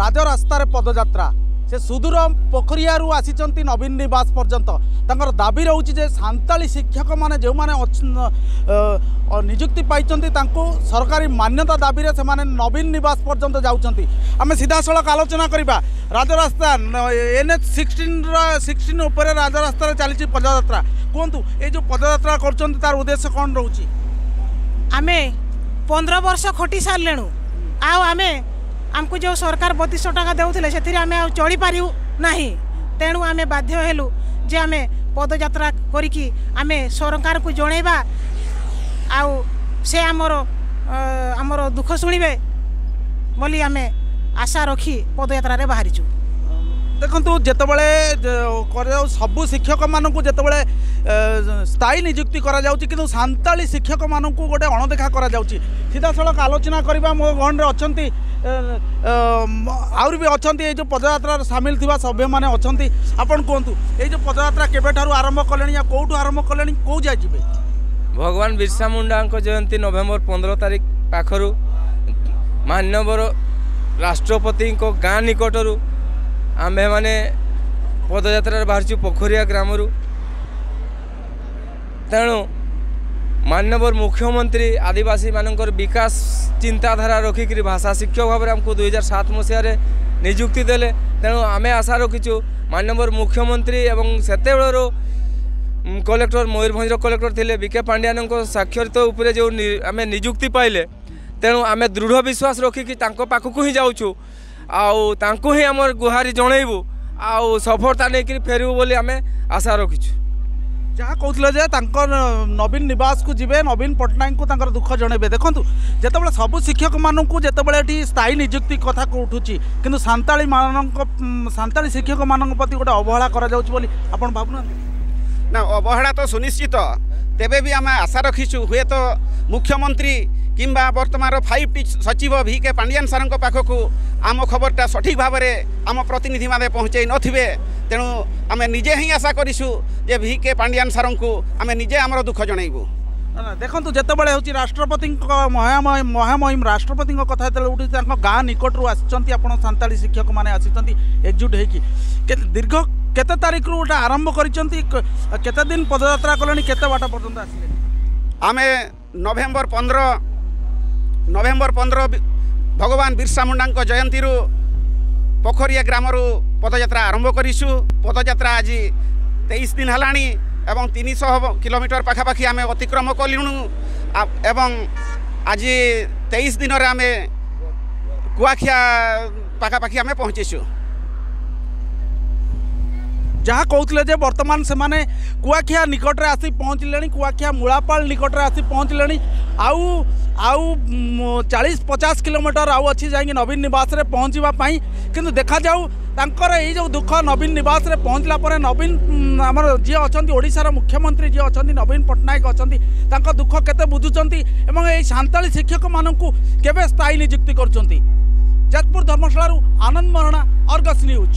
ରାଜରାସ୍ତାରେ ପଦଯାତ୍ରା ସେ ସୁଦୂର ପୋଖରିଆରୁ ଆସିଛନ୍ତି ନବୀନ ନିବାସ ପର୍ଯ୍ୟନ୍ତ ତାଙ୍କର ଦାବି ରହୁଛି ଯେ ସାନ୍ତାଳୀ ଶିକ୍ଷକମାନେ ଯେଉଁମାନେ ନିଯୁକ୍ତି ପାଇଛନ୍ତି ତାଙ୍କୁ ସରକାରୀ ମାନ୍ୟତା ଦାବିରେ ସେମାନେ ନବୀନ ନିବାସ ପର୍ଯ୍ୟନ୍ତ ଯାଉଛନ୍ତି ଆମେ ସିଧାସଳଖ ଆଲୋଚନା କରିବା ରାଜରାସ୍ତା ଏନ୍ଏଚ୍ ସିକ୍ସଟିନ୍ର ସିକ୍ସଟିନ୍ ଉପରେ ରାଜରାସ୍ତାରେ ଚାଲିଛି ପଦଯାତ୍ରା କୁହନ୍ତୁ ଏ ଯେଉଁ ପଦଯାତ୍ରା କରୁଛନ୍ତି ତାର ଉଦ୍ଦେଶ୍ୟ କ'ଣ ରହୁଛି ଆମେ ପନ୍ଦର ବର୍ଷ ଖଟି ସାରିଲେଣୁ ଆଉ ଆମେ ଆମକୁ ଯେଉଁ ସରକାର ବତିଶଶହ ଟଙ୍କା ଦେଉଥିଲେ ସେଥିରେ ଆମେ ଆଉ ଚଳିପାରିବୁ ନାହିଁ ତେଣୁ ଆମେ ବାଧ୍ୟ ହେଲୁ ଯେ ଆମେ ପଦଯାତ୍ରା କରିକି ଆମେ ସରକାରଙ୍କୁ ଜଣାଇବା ଆଉ ସେ ଆମର ଆମର ଦୁଃଖ ଶୁଣିବେ ବୋଲି ଆମେ ଆଶା ରଖି ପଦଯାତ୍ରାରେ ବାହାରିଛୁ ଦେଖନ୍ତୁ ଯେତେବେଳେ କରାଯାଉ ସବୁ ଶିକ୍ଷକମାନଙ୍କୁ ଯେତେବେଳେ ସ୍ଥାୟୀ ନିଯୁକ୍ତି କରାଯାଉଛି କିନ୍ତୁ ସାନ୍ତାଳୀ ଶିକ୍ଷକମାନଙ୍କୁ ଗୋଟେ ଅଣଦେଖା କରାଯାଉଛି ସିଧାସଳଖ ଆଲୋଚନା କରିବା ମୋ ଗଣରେ ଅଛନ୍ତି ଆହୁରି ବି ଅଛନ୍ତି ଏଇ ଯେଉଁ ପଦଯାତ୍ରାରେ ସାମିଲ ଥିବା ସଭ୍ୟମାନେ ଅଛନ୍ତି ଆପଣ କୁହନ୍ତୁ ଏଇ ଯେଉଁ ପଦଯାତ୍ରା କେବେଠାରୁ ଆରମ୍ଭ କଲେଣି ଆଉ କେଉଁଠୁ ଆରମ୍ଭ କଲେଣି କେଉଁ ଯାଏ ଯିବେ ଭଗବାନ ବିର୍ସା ମୁଣ୍ଡାଙ୍କ ଜୟନ୍ତୀ ନଭେମ୍ବର ପନ୍ଦର ତାରିଖ ପାଖରୁ ମାନ୍ୟବର ରାଷ୍ଟ୍ରପତିଙ୍କ ଗାଁ ନିକଟରୁ ଆମ୍ଭେମାନେ ପଦଯାତ୍ରାରେ ବାହାରିଛୁ ପୋଖରୀଆ ଗ୍ରାମରୁ ତେଣୁ ମାନ୍ୟବର ମୁଖ୍ୟମନ୍ତ୍ରୀ ଆଦିବାସୀମାନଙ୍କର ବିକାଶ ଚିନ୍ତାଧାରା ରଖିକରି ଭାଷା ଶିକ୍ଷକ ଭାବରେ ଆମକୁ ଦୁଇହଜାର ସାତ ମସିହାରେ ନିଯୁକ୍ତି ଦେଲେ ତେଣୁ ଆମେ ଆଶା ରଖିଛୁ ମାନ୍ୟବର ମୁଖ୍ୟମନ୍ତ୍ରୀ ଏବଂ ସେତେବେଳରୁ କଲେକ୍ଟର ମୟୂରଭଞ୍ଜର କଲେକ୍ଟର ଥିଲେ ବିକେ ପାଣ୍ଡିଆନଙ୍କ ସ୍ୱାକ୍ଷରିତ ଉପରେ ଯେଉଁ ଆମେ ନିଯୁକ୍ତି ପାଇଲେ ତେଣୁ ଆମେ ଦୃଢ଼ ବିଶ୍ୱାସ ରଖିକି ତାଙ୍କ ପାଖକୁ ହିଁ ଯାଉଛୁ ଆଉ ତାଙ୍କୁ ହିଁ ଆମର ଗୁହାରି ଜଣେଇବୁ ଆଉ ସଫଳତା ନେଇକରି ଫେରିବୁ ବୋଲି ଆମେ ଆଶା ରଖିଛୁ ଯାହା କହୁଥିଲେ ଯେ ତାଙ୍କ ନବୀନ ନିବାସକୁ ଯିବେ ନବୀନ ପଟ୍ଟନାୟକଙ୍କୁ ତାଙ୍କର ଦୁଃଖ ଜଣେଇବେ ଦେଖନ୍ତୁ ଯେତେବେଳେ ସବୁ ଶିକ୍ଷକମାନଙ୍କୁ ଯେତେବେଳେ ଏଠି ସ୍ଥାୟୀ ନିଯୁକ୍ତି କଥା ଉଠୁଛି କିନ୍ତୁ ସାନ୍ତାଳୀମାନଙ୍କ ସାନ୍ତାଳୀ ଶିକ୍ଷକମାନଙ୍କ ପ୍ରତି ଗୋଟେ ଅବହେଳା କରାଯାଉଛି ବୋଲି ଆପଣ ଭାବୁନାହାନ୍ତି ନା ଅବହେଳା ତ ସୁନିଶ୍ଚିତ ତେବେ ବି ଆମେ ଆଶା ରଖିଛୁ ହୁଏତ ମୁଖ୍ୟମନ୍ତ୍ରୀ কিংবা বর্তমানর ফাইভ টি সচিব ভি কে পাণ্ডিয়ান সারঙ্ পাখকু আম খবরটা সঠিক ভাবে আম প্রতিনিধি মানে পৌঁছাই নথিবে তেণু আমি নিজে হি আশা করছু যে ভি কে পাণ্ডিয়ান সারঙ্কু আমি নিজে আমার দুঃখ জনাইবু ଦେଖନ୍ତୁ ଯେତେବେଳେ ହେଉଛି ରାଷ୍ଟ୍ରପତିଙ୍କ ମହାମୟ ମହାମହିମ ରାଷ୍ଟ୍ରପତିଙ୍କ କଥା ଯେତେବେଳେ ଉଠୁଛି ତାଙ୍କ ଗାଁ ନିକଟରୁ ଆସିଛନ୍ତି ଆପଣ ସାନ୍ତାଳୀ ଶିକ୍ଷକମାନେ ଆସିଛନ୍ତି ଏକଜୁଟ ହେଇକି ଦୀର୍ଘ କେତେ ତାରିଖରୁ ଗୋଟେ ଆରମ୍ଭ କରିଛନ୍ତି କେତେ ଦିନ ପଦଯାତ୍ରା କଲେଣି କେତେ ବାଟ ପର୍ଯ୍ୟନ୍ତ ଆସିଲେଣି ଆମେ ନଭେମ୍ବର ପନ୍ଦର ନଭେମ୍ବର ପନ୍ଦର ଭଗବାନ ବିର୍ସା ମୁଣ୍ଡାଙ୍କ ଜୟନ୍ତୀରୁ ପୋଖରିଆ ଗ୍ରାମରୁ ପଦଯାତ୍ରା ଆରମ୍ଭ କରିଛୁ ପଦଯାତ୍ରା ଆଜି ତେଇଶ ଦିନ ହେଲାଣି ଏବଂ ତିନିଶହ କିଲୋମିଟର ପାଖାପାଖି ଆମେ ଅତିକ୍ରମ କଲୁଣୁ ଏବଂ ଆଜି ତେଇଶ ଦିନରେ ଆମେ କୁଆଖିଆ ପାଖାପାଖି ଆମେ ପହଞ୍ଚିଛୁ যা কৌলে যে বর্তমান সেমানে কুয়াখিয়া নিকটে আসি পৌঁছলে কুয়াখিয়া মূলাপাল নিকটে আসি পৌঁছলে আউ আউ চাশ পচাশ কিলোমিটর আউ অছি যাই নবীন নিবাসে পৌঁছবা কিন্তু দেখা যাও তাঁর এই যে দুঃখ নবীন নিবাসে পৌঁছলা পরে নবীন আমার যে অশার মুখ্যমন্ত্রী যে অবীন পট্টনাক অনেক দুঃখ কেতে বুঝুচার এবং এই সাঁতাড়ি শিক্ষক মানুষ কেবে স্থায়ী নিযুক্তি করছেন যাজপুর ধর্মশালার আনন্দ মরণা অর্গস নিউজ